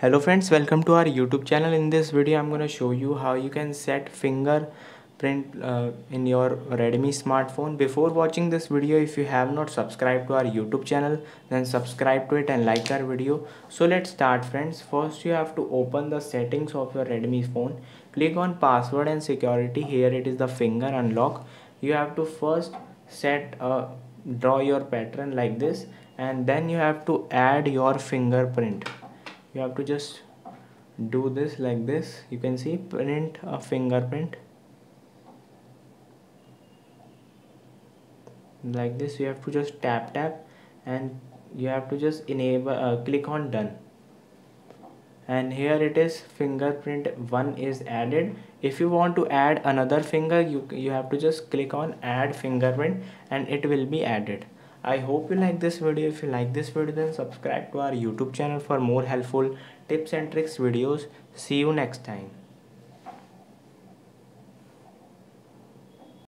hello friends welcome to our youtube channel. In this video i'm going to show you how you can set fingerprint uh, in your redmi smartphone. Before watching this video if you have not subscribed to our youtube channel then subscribe to it and like our video. So let's start friends. First you have to open the settings of your redmi phone. Click on password and security. Here it is the finger unlock. You have to first set a draw your pattern like this and then you have to add your fingerprint you have to just do this like this. You can see print a fingerprint. Like this you have to just tap tap and you have to just enable uh, click on done. And here it is fingerprint one is added. If you want to add another finger you you have to just click on add fingerprint and it will be added I hope you like this video. If you like this video then subscribe to our YouTube channel for more helpful tips and tricks videos. See you next time.